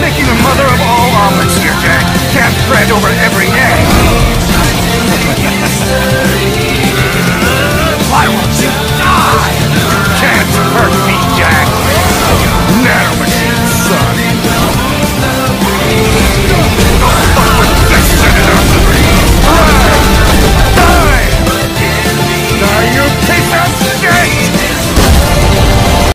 making the mother of all omelets here, Jack. Can't bread over every.